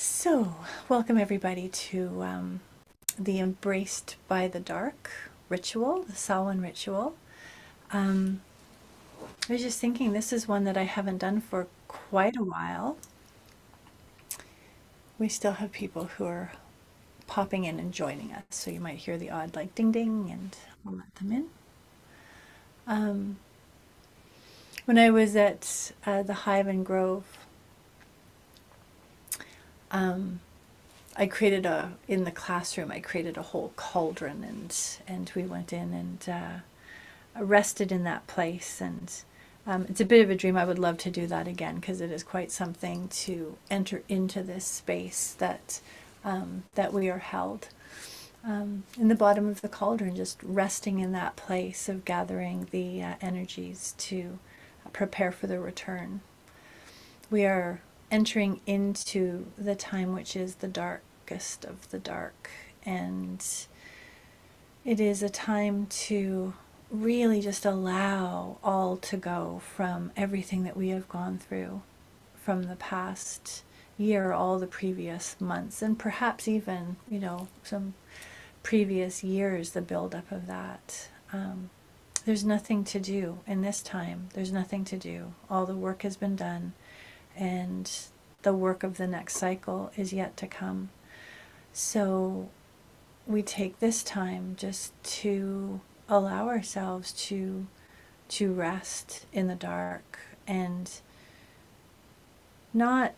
So, welcome everybody to um, the Embraced by the Dark ritual, the Samhain ritual. Um, I was just thinking this is one that I haven't done for quite a while. We still have people who are popping in and joining us, so you might hear the odd like ding ding, and I'll let them in. Um, when I was at uh, the Hive and Grove um, I created a in the classroom. I created a whole cauldron, and and we went in and uh, rested in that place. And um, it's a bit of a dream. I would love to do that again because it is quite something to enter into this space that um, that we are held. Um, in the bottom of the cauldron, just resting in that place of gathering the uh, energies to prepare for the return. We are entering into the time which is the darkest of the dark. And it is a time to really just allow all to go from everything that we have gone through from the past year, all the previous months, and perhaps even, you know, some previous years, the buildup of that. Um, there's nothing to do in this time. There's nothing to do. All the work has been done and the work of the next cycle is yet to come. So we take this time just to allow ourselves to to rest in the dark and not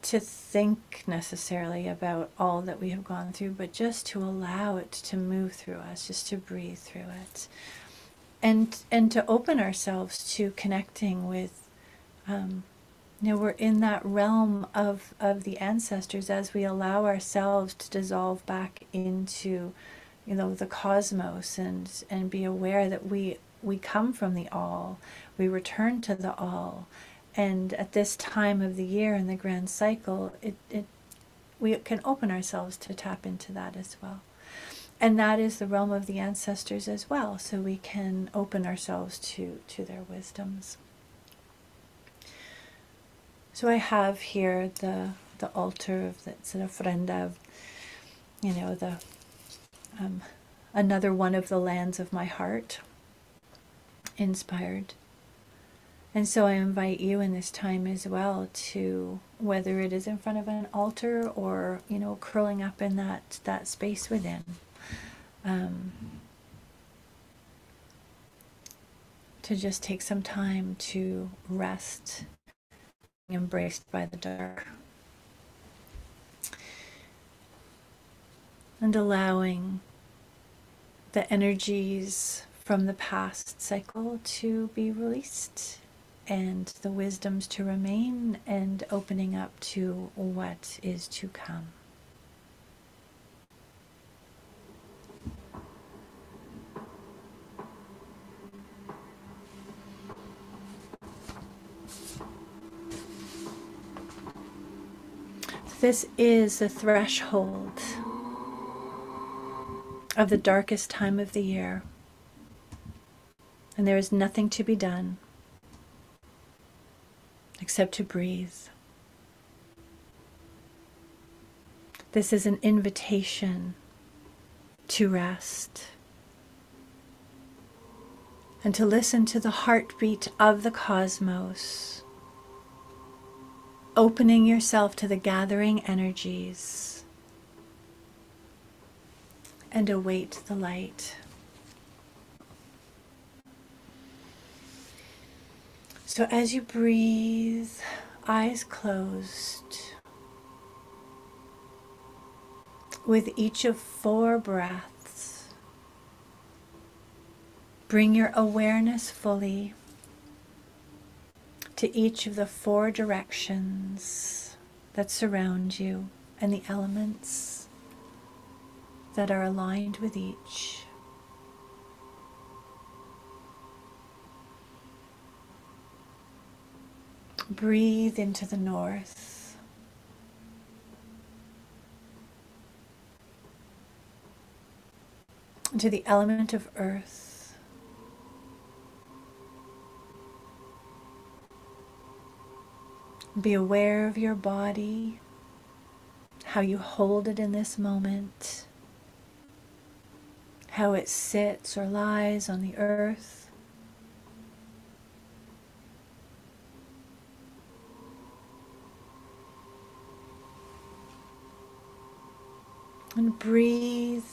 to think necessarily about all that we have gone through, but just to allow it to move through us, just to breathe through it, and and to open ourselves to connecting with um, you know, we're in that realm of, of the ancestors as we allow ourselves to dissolve back into, you know, the cosmos and, and be aware that we, we come from the all, we return to the all. And at this time of the year in the grand cycle, it, it, we can open ourselves to tap into that as well. And that is the realm of the ancestors as well, so we can open ourselves to, to their wisdoms. So I have here the the altar of the ofrenda, you know, the um, another one of the lands of my heart, inspired. And so I invite you in this time as well to whether it is in front of an altar or you know curling up in that that space within. Um, to just take some time to rest embraced by the dark. And allowing the energies from the past cycle to be released and the wisdoms to remain and opening up to what is to come. This is the threshold of the darkest time of the year, and there is nothing to be done except to breathe. This is an invitation to rest and to listen to the heartbeat of the cosmos opening yourself to the gathering energies and await the light. So, as you breathe, eyes closed, with each of four breaths, bring your awareness fully to each of the four directions that surround you and the elements that are aligned with each. Breathe into the north. Into the element of earth. Be aware of your body how you hold it in this moment, how it sits or lies on the earth. And breathe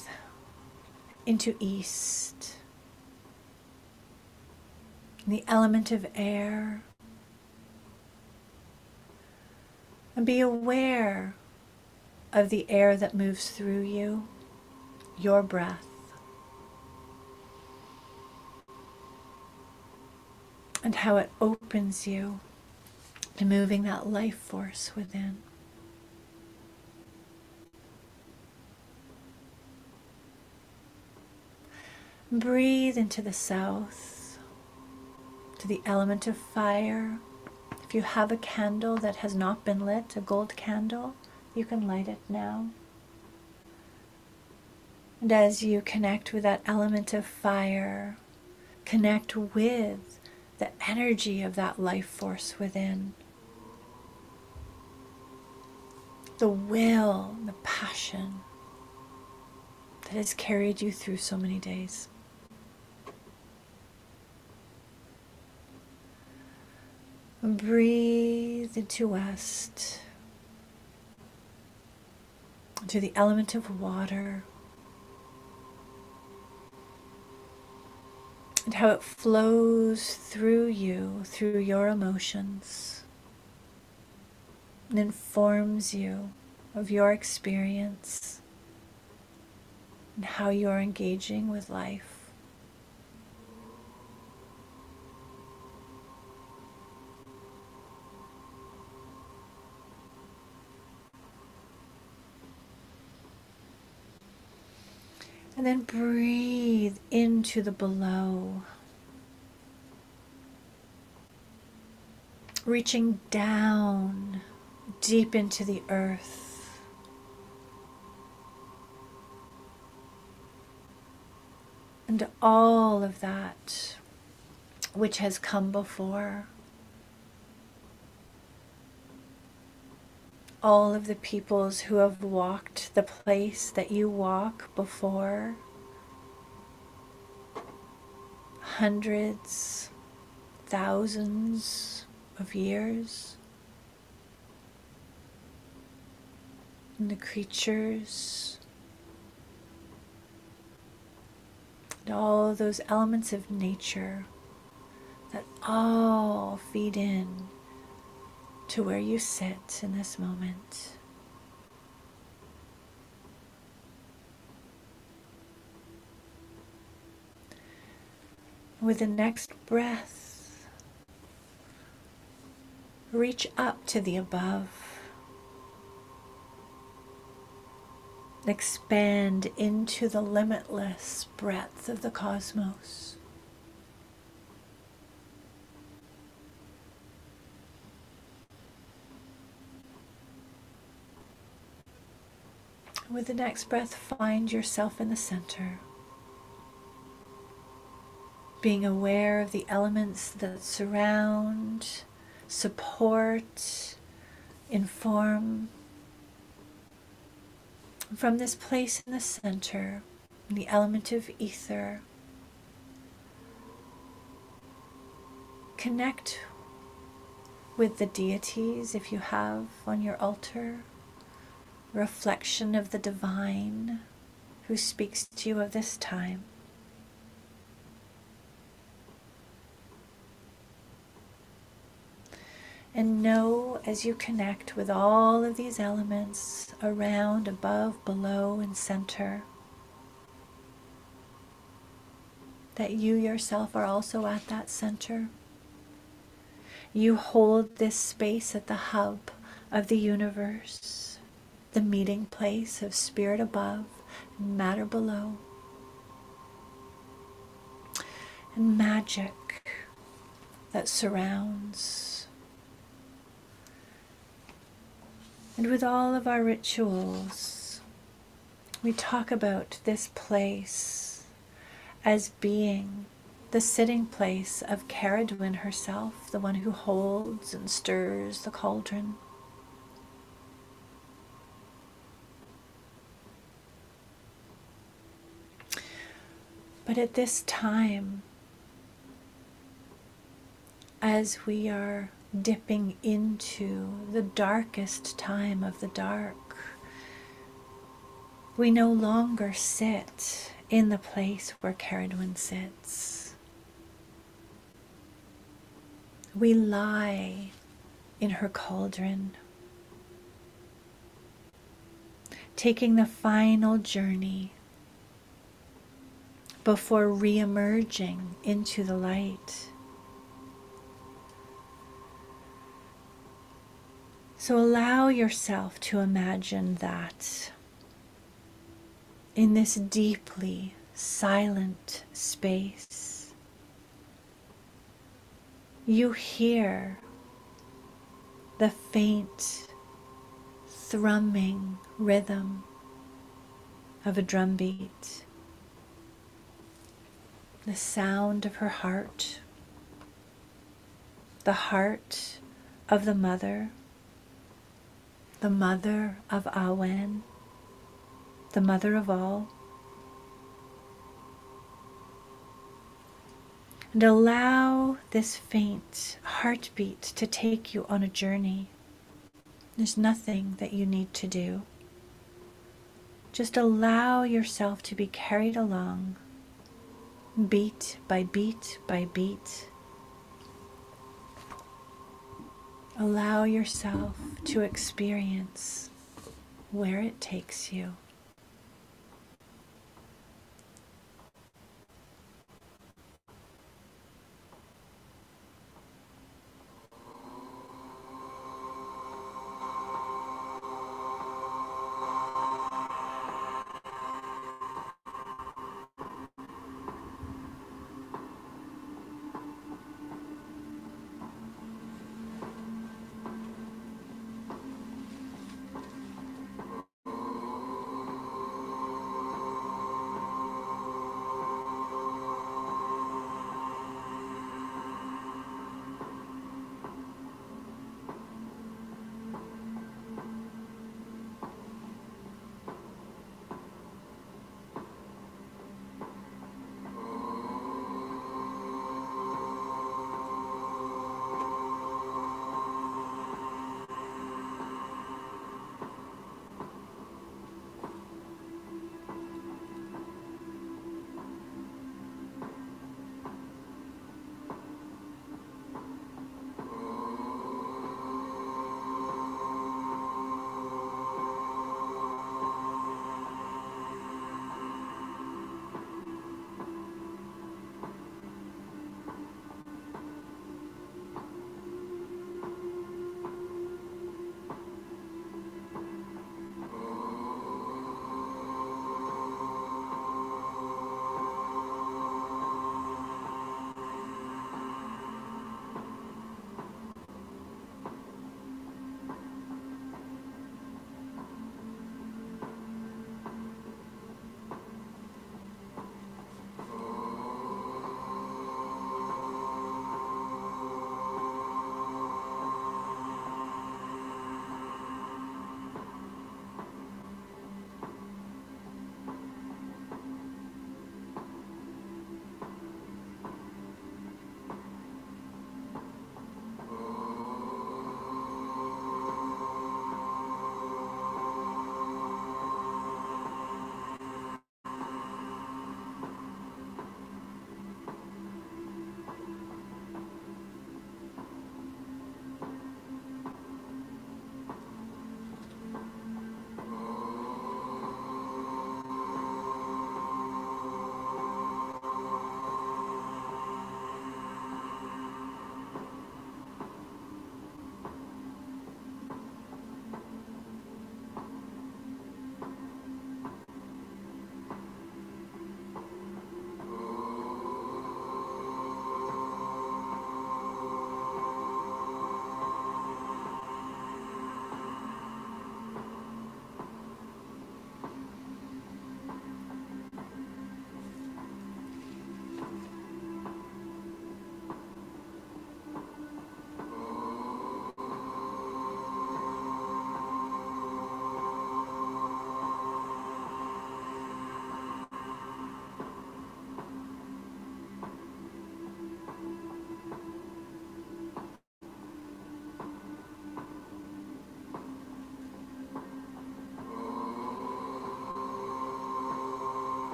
into east, the element of air. And be aware of the air that moves through you, your breath. And how it opens you to moving that life force within. Breathe into the south, to the element of fire. If you have a candle that has not been lit, a gold candle, you can light it now. And as you connect with that element of fire, connect with the energy of that life force within. The will, the passion that has carried you through so many days. Breathe into west, into the element of water, and how it flows through you, through your emotions, and informs you of your experience and how you're engaging with life. And then breathe into the below. Reaching down deep into the earth. And all of that which has come before. All of the peoples who have walked the place that you walk before. Hundreds, thousands of years. And the creatures, and all those elements of nature that all feed in to where you sit in this moment. With the next breath, reach up to the above. Expand into the limitless breadth of the cosmos. With the next breath, find yourself in the center. Being aware of the elements that surround, support, inform. From this place in the center, the element of ether, connect with the deities if you have on your altar reflection of the divine who speaks to you of this time. And know as you connect with all of these elements around, above, below, and center that you yourself are also at that center. You hold this space at the hub of the universe the meeting place of spirit above and matter below, and magic that surrounds. And with all of our rituals, we talk about this place as being the sitting place of Ceridwen herself, the one who holds and stirs the cauldron. But at this time, as we are dipping into the darkest time of the dark, we no longer sit in the place where Ceridwen sits. We lie in her cauldron, taking the final journey before re emerging into the light. So allow yourself to imagine that in this deeply silent space, you hear the faint thrumming rhythm of a drumbeat, the sound of her heart, the heart of the mother, the mother of Awen the mother of all. And allow this faint heartbeat to take you on a journey. There's nothing that you need to do. Just allow yourself to be carried along, beat by beat by beat. Allow yourself to experience where it takes you.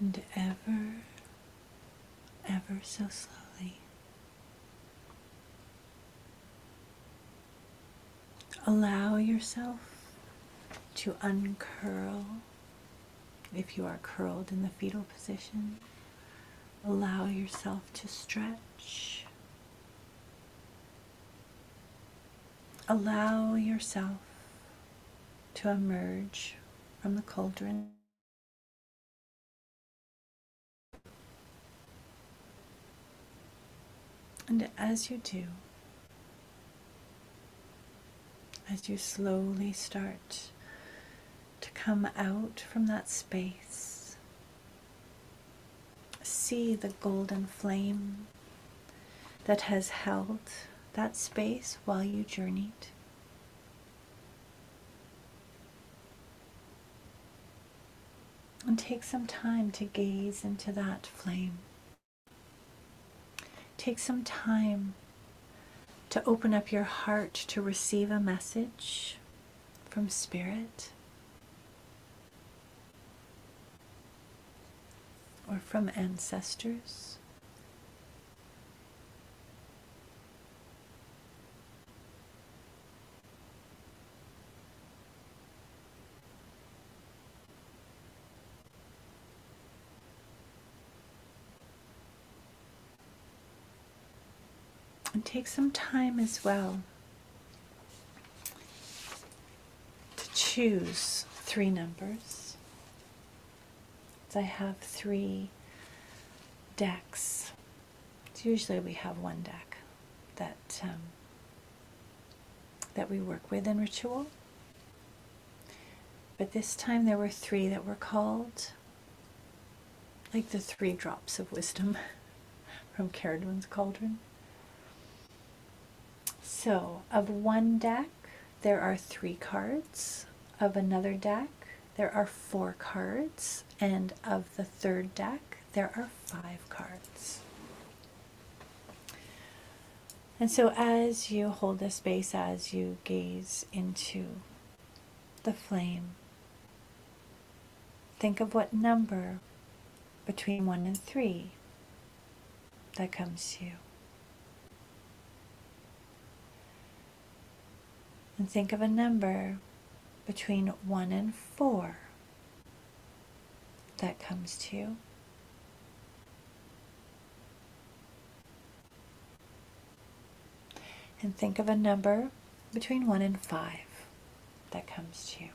And ever, ever so slowly, allow yourself to uncurl if you are curled in the fetal position. Allow yourself to stretch. Allow yourself to emerge from the cauldron. And as you do, as you slowly start to come out from that space, see the golden flame that has held that space while you journeyed. And take some time to gaze into that flame. Take some time to open up your heart to receive a message from Spirit or from ancestors. And take some time as well to choose three numbers. So I have three decks. So usually we have one deck that um, that we work with in ritual. But this time there were three that were called like the three drops of wisdom from Ceridwen's Cauldron. So, of one deck, there are three cards. Of another deck, there are four cards. And of the third deck, there are five cards. And so, as you hold the space, as you gaze into the flame, think of what number between one and three that comes to you. And think of a number between 1 and 4 that comes to you. And think of a number between 1 and 5 that comes to you.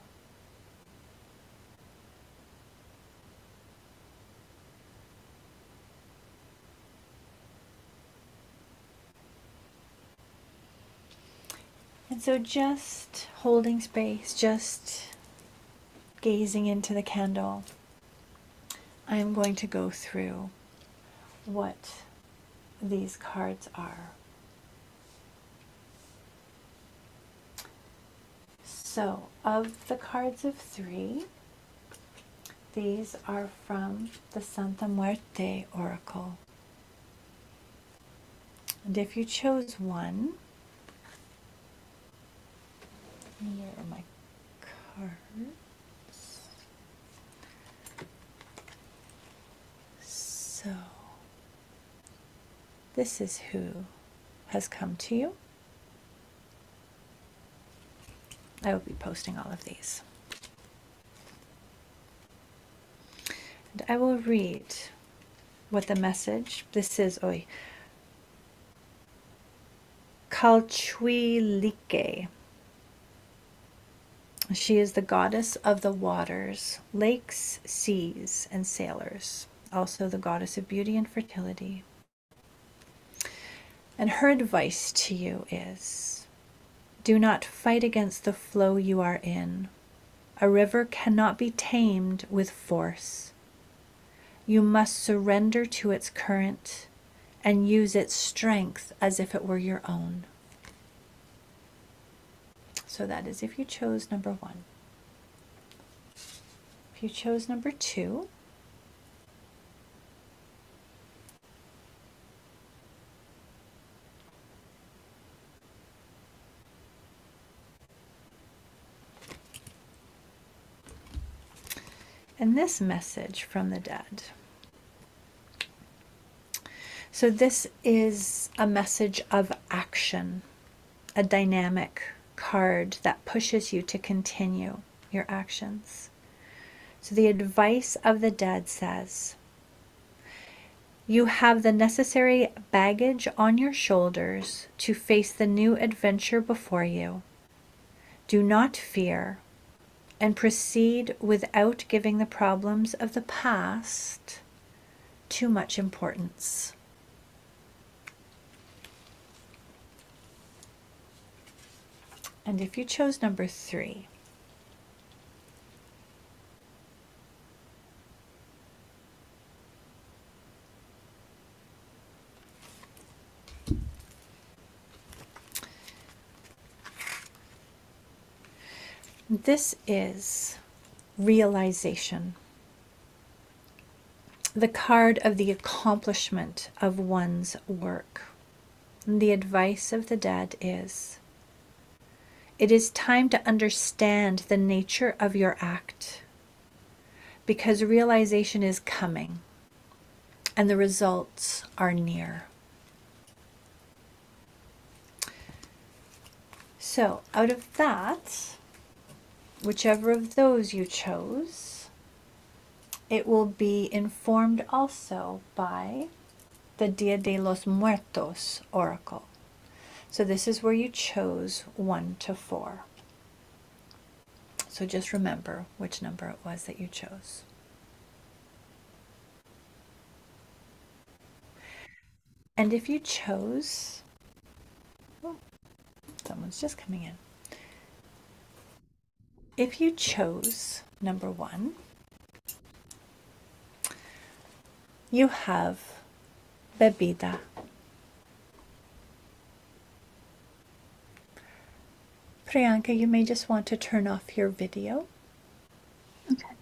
And so just holding space, just gazing into the candle, I am going to go through what these cards are. So, of the cards of three, these are from the Santa Muerte Oracle. And if you chose one, here are my cards. So, this is who has come to you. I will be posting all of these. And I will read what the message, this is Oi. Chalchiuhtlicue. She is the goddess of the waters, lakes, seas, and sailors, also the goddess of beauty and fertility. And her advice to you is do not fight against the flow you are in. A river cannot be tamed with force. You must surrender to its current and use its strength as if it were your own. So that is if you chose number one. If you chose number two, And this message from the dead. So, this is a message of action, a dynamic card that pushes you to continue your actions. So, the advice of the dead says, You have the necessary baggage on your shoulders to face the new adventure before you. Do not fear and proceed without giving the problems of the past too much importance. And if you chose number three, this is realization. The card of the accomplishment of one's work. And the advice of the dead is it is time to understand the nature of your act because realization is coming and the results are near. So, out of that, whichever of those you chose, it will be informed also by the Dia de los Muertos oracle. So this is where you chose 1 to 4. So just remember which number it was that you chose. And if you chose, oh, someone's just coming in. If you chose number one, you have bebida. Priyanka, you may just want to turn off your video. Okay.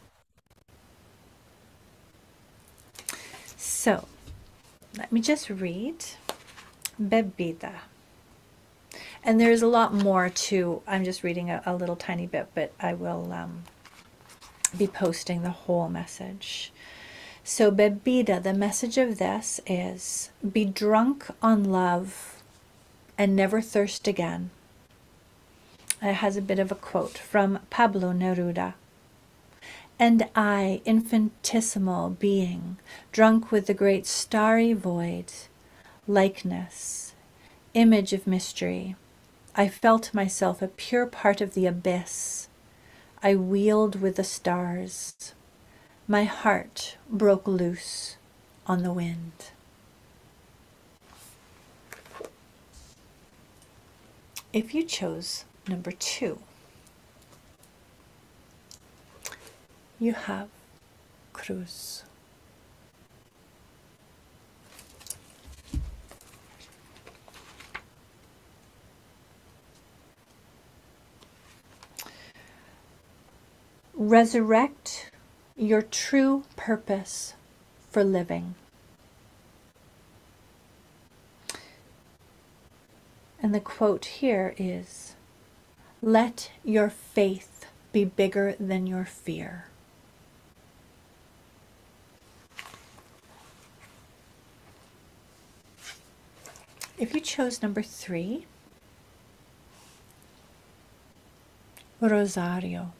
So, let me just read bebida. And there's a lot more to, I'm just reading a, a little tiny bit, but I will um, be posting the whole message. So, bebida, the message of this is be drunk on love and never thirst again. Has a bit of a quote from Pablo Neruda. And I, infinitesimal being, drunk with the great starry void, likeness, image of mystery, I felt myself a pure part of the abyss. I wheeled with the stars. My heart broke loose on the wind. If you chose number two, you have cruz. Resurrect your true purpose for living. And the quote here is Let your faith be bigger than your fear. If you chose number three, Rosario.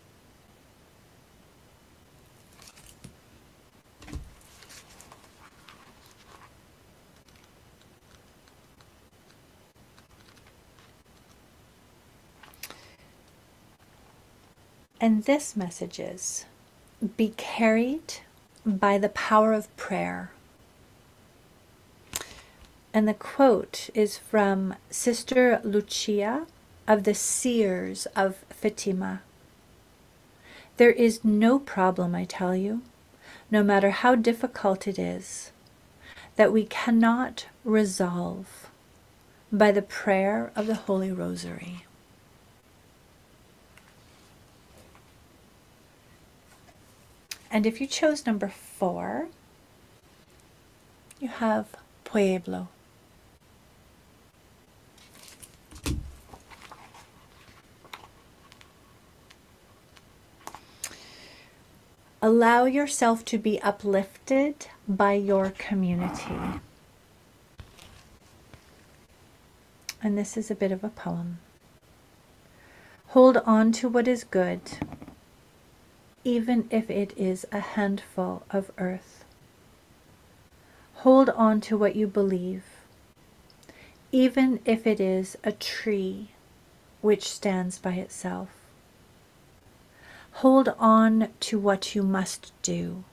And this message is be carried by the power of prayer. And the quote is from Sister Lucia of the Seers of Fatima. There is no problem, I tell you, no matter how difficult it is, that we cannot resolve by the prayer of the Holy Rosary. And if you chose number four, you have Pueblo. Allow yourself to be uplifted by your community. And this is a bit of a poem. Hold on to what is good, even if it is a handful of earth. Hold on to what you believe, even if it is a tree which stands by itself. Hold on to what you must do,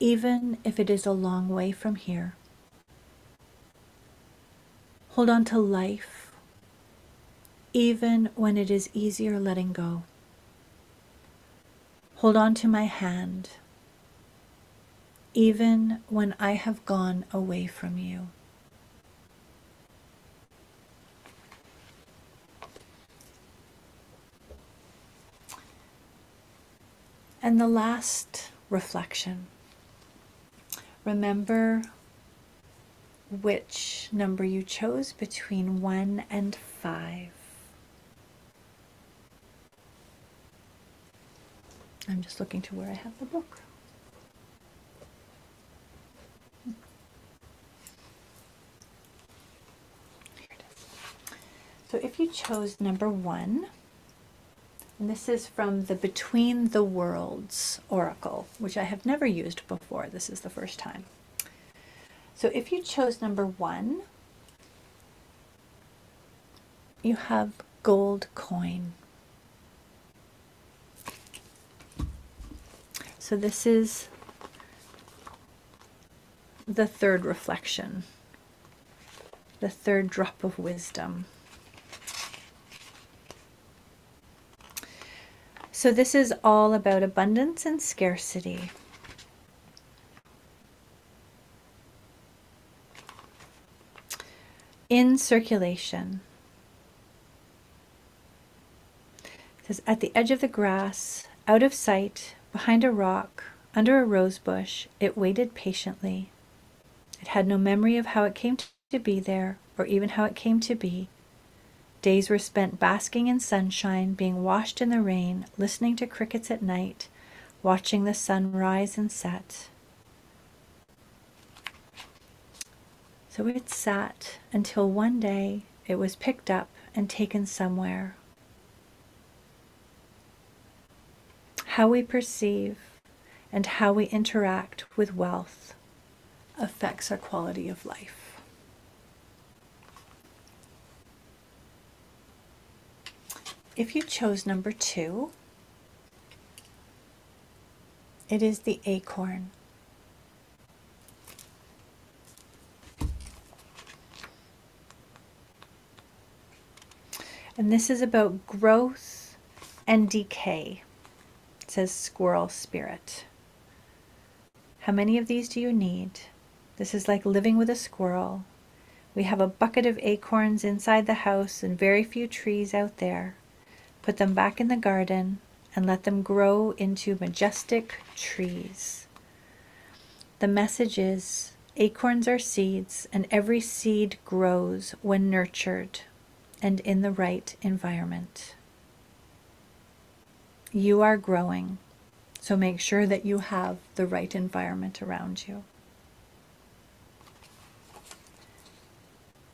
even if it is a long way from here. Hold on to life, even when it is easier letting go. Hold on to my hand, even when I have gone away from you. And the last reflection. Remember which number you chose between 1 and 5. I'm just looking to where I have the book. So if you chose number 1, and this is from the Between the Worlds Oracle, which I have never used before. This is the first time. So if you chose number one, you have gold coin. So this is the third reflection, the third drop of wisdom. So, this is all about abundance and scarcity. In circulation. It says, at the edge of the grass, out of sight, behind a rock, under a rose bush, it waited patiently. It had no memory of how it came to be there, or even how it came to be. Days were spent basking in sunshine, being washed in the rain, listening to crickets at night, watching the sun rise and set. So it sat until one day it was picked up and taken somewhere. How we perceive and how we interact with wealth affects our quality of life. If you chose number two, it is the acorn. And this is about growth and decay. It says squirrel spirit. How many of these do you need? This is like living with a squirrel. We have a bucket of acorns inside the house and very few trees out there. Put them back in the garden and let them grow into majestic trees. The message is acorns are seeds, and every seed grows when nurtured and in the right environment. You are growing, so make sure that you have the right environment around you.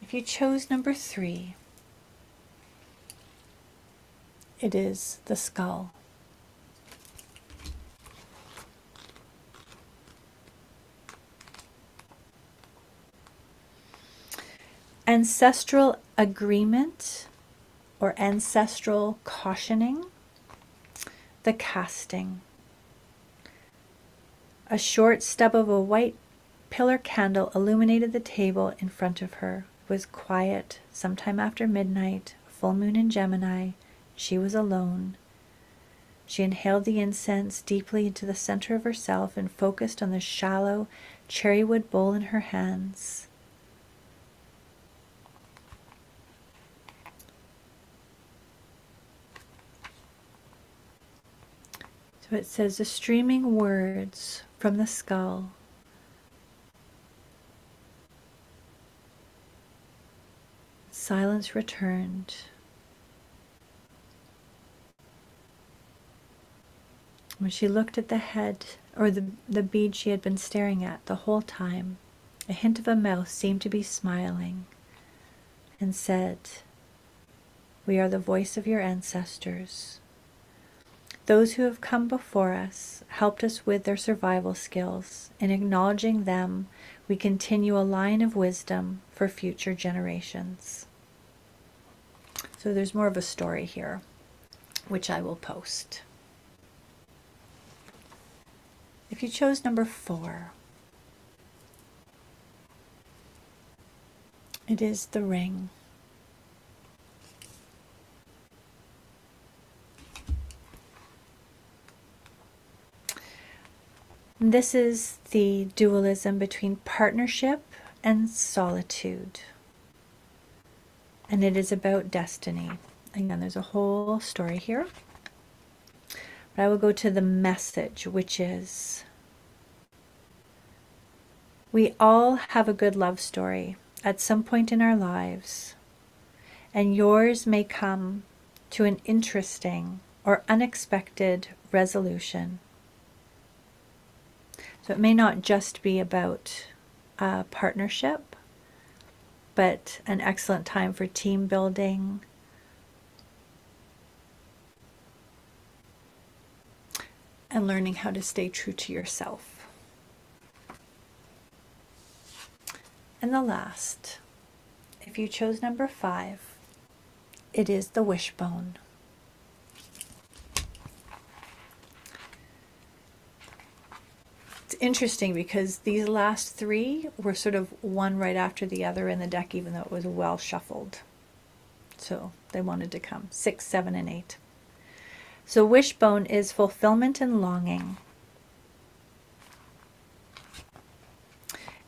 If you chose number three, it is the skull. Ancestral agreement or ancestral cautioning, the casting. A short stub of a white pillar candle illuminated the table in front of her. It was quiet, sometime after midnight, full moon in Gemini, she was alone. She inhaled the incense deeply into the center of herself and focused on the shallow cherrywood bowl in her hands. So it says the streaming words from the skull. Silence returned. When she looked at the head or the, the bead she had been staring at the whole time, a hint of a mouth seemed to be smiling and said, We are the voice of your ancestors. Those who have come before us helped us with their survival skills. In acknowledging them, we continue a line of wisdom for future generations. So there's more of a story here, which I will post. If you chose number four, it is the ring. This is the dualism between partnership and solitude. And it is about destiny. Again, there's a whole story here. But I will go to the message, which is we all have a good love story at some point in our lives, and yours may come to an interesting or unexpected resolution. So it may not just be about a partnership, but an excellent time for team building. And learning how to stay true to yourself. And the last, if you chose number five, it is the wishbone. It's interesting because these last three were sort of one right after the other in the deck, even though it was well shuffled. So they wanted to come six, seven, and eight. So wishbone is fulfillment and longing.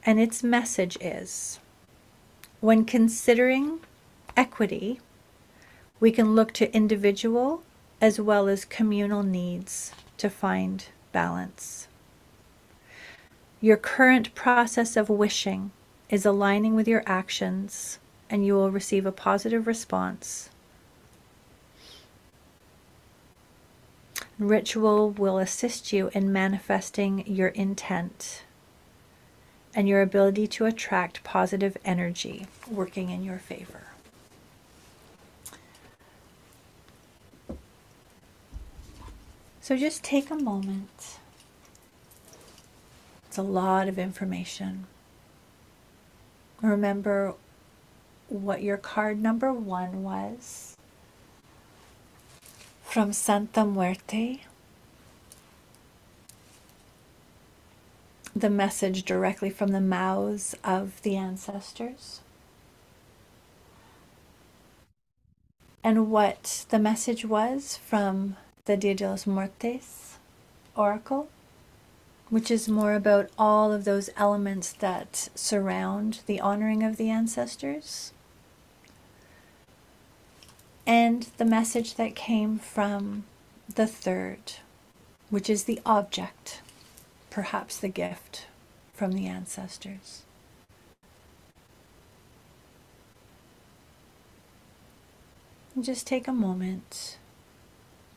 And its message is when considering equity, we can look to individual as well as communal needs to find balance. Your current process of wishing is aligning with your actions, and you will receive a positive response. Ritual will assist you in manifesting your intent and your ability to attract positive energy working in your favor. So just take a moment a lot of information. Remember what your card number one was from Santa Muerte. The message directly from the mouths of the ancestors. And what the message was from the Dia de los Muertos oracle which is more about all of those elements that surround the honoring of the ancestors. And the message that came from the third, which is the object, perhaps the gift from the ancestors. And just take a moment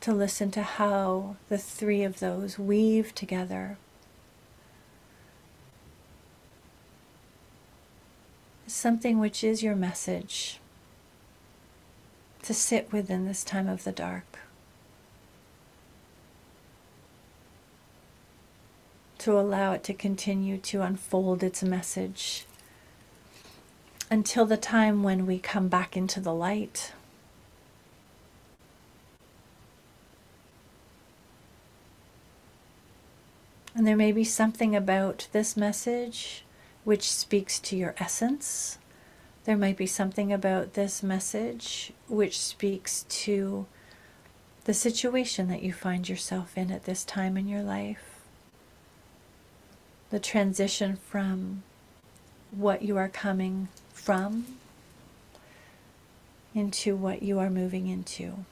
to listen to how the three of those weave together something which is your message to sit within this time of the dark. To allow it to continue to unfold its message until the time when we come back into the light. And there may be something about this message which speaks to your essence. There might be something about this message which speaks to the situation that you find yourself in at this time in your life. The transition from what you are coming from into what you are moving into.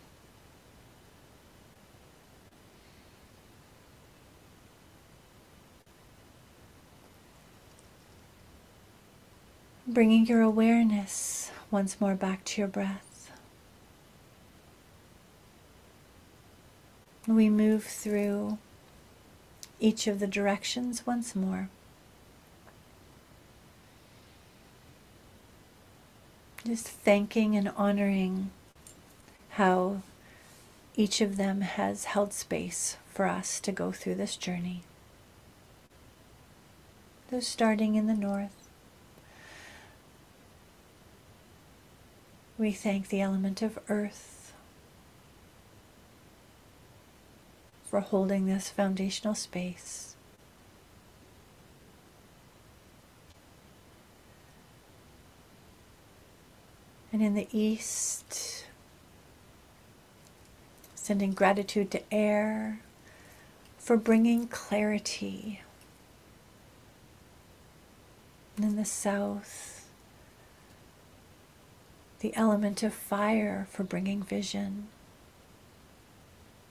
Bringing your awareness once more back to your breath. We move through each of the directions once more. Just thanking and honoring how each of them has held space for us to go through this journey. So, starting in the north, we thank the element of earth for holding this foundational space. And in the east, sending gratitude to air for bringing clarity. And in the south, the element of fire for bringing vision.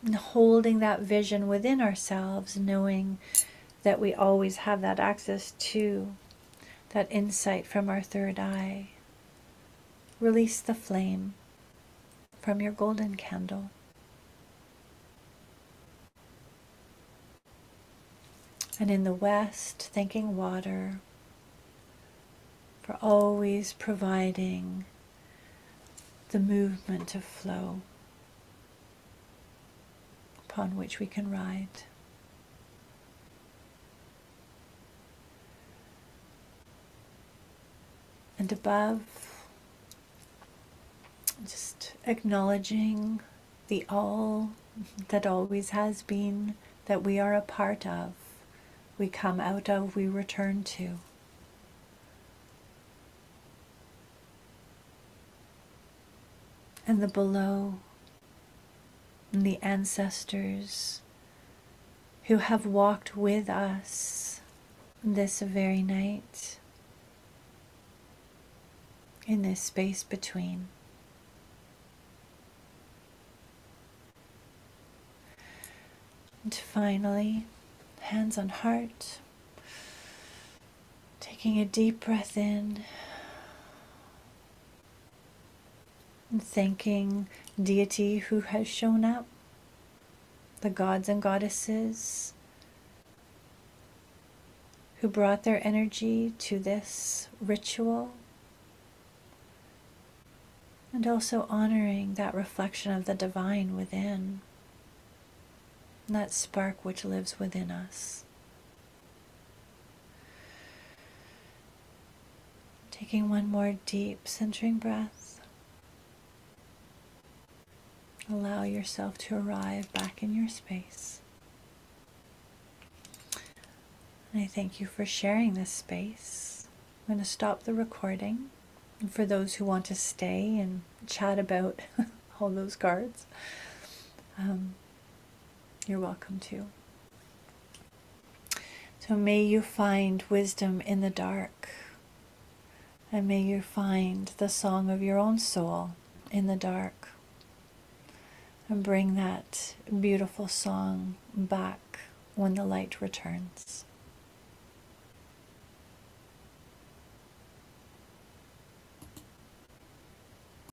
And holding that vision within ourselves, knowing that we always have that access to that insight from our third eye. Release the flame from your golden candle. And in the west, thanking water for always providing the movement of flow upon which we can ride. And above, just acknowledging the all that always has been, that we are a part of, we come out of, we return to. And the below, and the ancestors who have walked with us this very night in this space between. And finally, hands on heart, taking a deep breath in and thanking deity who has shown up, the gods and goddesses who brought their energy to this ritual and also honoring that reflection of the divine within, that spark which lives within us. Taking one more deep centering breath. Allow yourself to arrive back in your space. And I thank you for sharing this space. I'm going to stop the recording. And for those who want to stay and chat about all those cards, um, you're welcome to. So may you find wisdom in the dark, and may you find the song of your own soul in the dark, and bring that beautiful song back when the light returns.